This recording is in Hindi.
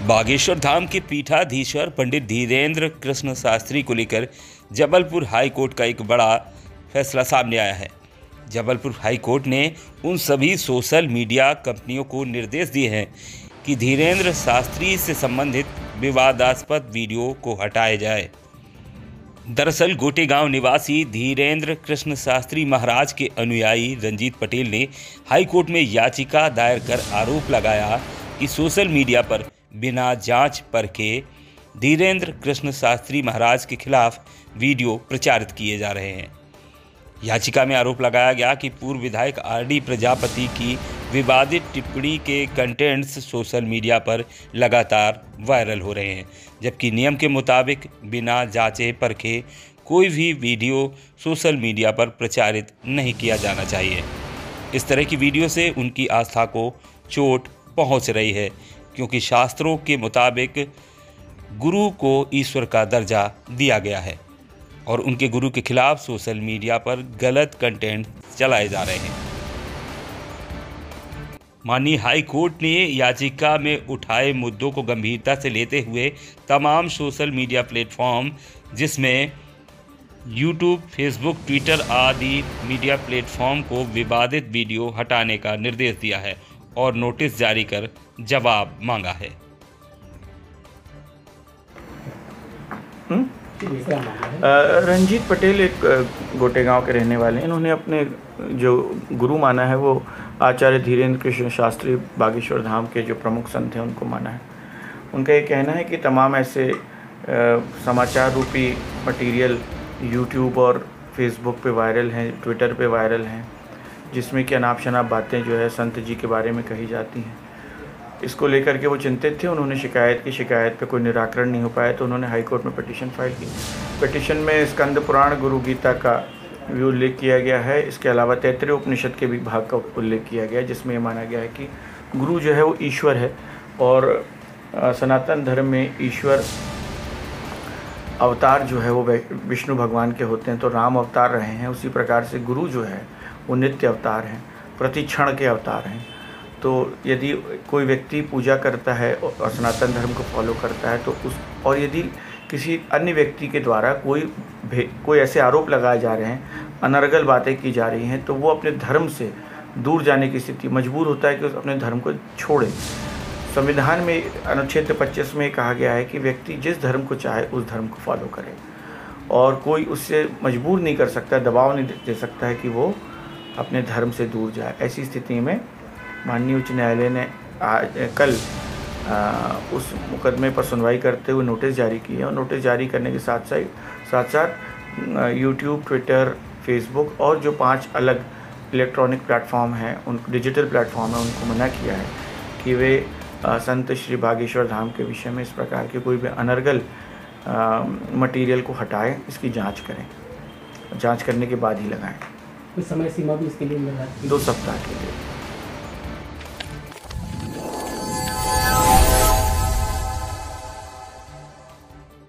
बागेश्वर धाम के पीठाधीश्वर पंडित धीरेन्द्र कृष्ण शास्त्री को लेकर जबलपुर हाई कोर्ट का एक बड़ा फैसला सामने आया है। जबलपुर हाई कोर्ट ने उन सभी सोशल मीडिया कंपनियों को निर्देश दिए हैं कि धीरेन्द्र शास्त्री से संबंधित विवादास्पद वीडियो को हटाया जाए। दरअसल गोटेगांव निवासी धीरेन्द्र कृष्ण शास्त्री महाराज के अनुयायी रंजीत पटेल ने हाईकोर्ट में याचिका दायर कर आरोप लगाया कि सोशल मीडिया पर बिना जाँच परखे धीरेन्द्र कृष्ण शास्त्री महाराज के खिलाफ वीडियो प्रचारित किए जा रहे हैं। याचिका में आरोप लगाया गया कि पूर्व विधायक आर डी प्रजापति की विवादित टिप्पणी के कंटेंट्स सोशल मीडिया पर लगातार वायरल हो रहे हैं, जबकि नियम के मुताबिक बिना जांचे परखे कोई भी वीडियो सोशल मीडिया पर प्रचारित नहीं किया जाना चाहिए। इस तरह की वीडियो से उनकी आस्था को चोट पहुँच रही है। क्योंकि शास्त्रों के मुताबिक गुरु को ईश्वर का दर्जा दिया गया है और उनके गुरु के खिलाफ सोशल मीडिया पर गलत कंटेंट चलाए जा रहे हैं। माननीय हाई कोर्ट ने याचिका में उठाए मुद्दों को गंभीरता से लेते हुए तमाम सोशल मीडिया प्लेटफॉर्म, जिसमें यूट्यूब, फेसबुक, ट्विटर आदि मीडिया प्लेटफॉर्म को विवादित वीडियो हटाने का निर्देश दिया है। और नोटिस जारी कर जवाब मांगा है। रंजीत पटेल एक गोटेगांव के रहने वाले हैं। इन्होंने अपने जो गुरु माना है वो आचार्य धीरेन्द्र कृष्ण शास्त्री बागेश्वर धाम के जो प्रमुख संत हैं उनको माना है। उनका ये कहना है कि तमाम ऐसे समाचार रूपी मटेरियल यूट्यूब और फेसबुक पे वायरल हैं ट्विटर पे वायरल हैं। जिसमें कि अनाप शनाप बातें जो है संत जी के बारे में कही जाती हैं। इसको लेकर के वो चिंतित थे, उन्होंने शिकायत की, शिकायत पे कोई निराकरण नहीं हो पाया तो उन्होंने हाई कोर्ट में पटिशन फ़ाइल की। पटिशन में स्कंद पुराण गुरु गीता का भी उल्लेख किया गया है। इसके अलावा तैतृय उपनिषद के भी भाग का उल्लेख किया गया है, जिसमें यह माना गया है कि गुरु जो है वो ईश्वर है और सनातन धर्म में ईश्वर अवतार जो है वो, विष्णु भगवान के होते हैं तो राम अवतार रहे हैं। उसी प्रकार से गुरु जो है वो नित्य अवतार हैं प्रतिक्षण के अवतार हैं। तो यदि कोई व्यक्ति पूजा करता है और सनातन धर्म को फॉलो करता है तो उस और यदि किसी अन्य व्यक्ति के द्वारा कोई कोई ऐसे आरोप लगाए जा रहे हैं, अनर्गल बातें की जा रही हैं तो वो अपने धर्म से दूर जाने की स्थिति, मजबूर होता है कि उस अपने धर्म को छोड़े। संविधान में अनुच्छेद पच्चीस में कहा गया है कि व्यक्ति जिस धर्म को चाहे, उस धर्म को फॉलो करे। और कोई उससे मजबूर नहीं कर सकता, दबाव नहीं दे सकता है कि वो अपने धर्म से दूर जाए। ऐसी स्थिति में माननीय उच्च न्यायालय ने आज कल आ, उस मुकदमे पर सुनवाई करते हुए नोटिस जारी की है और नोटिस जारी करने के साथ साथ साथ साथ यूट्यूब ट्विटर फेसबुक और जो पाँच अलग इलेक्ट्रॉनिक प्लेटफॉर्म हैं उन डिजिटल प्लेटफॉर्म है उनको मना किया है कि वे आ, संत श्री बागेश्वर धाम के विषय में इस प्रकार के कोई भी अनर्गल मटेरियल को हटाएँ इसकी जाँच करें। जाँच करने के बाद ही लगाएँ। कोई समय सीमा भी इसके लिए मिल रहा है दो सप्ताह के लिए।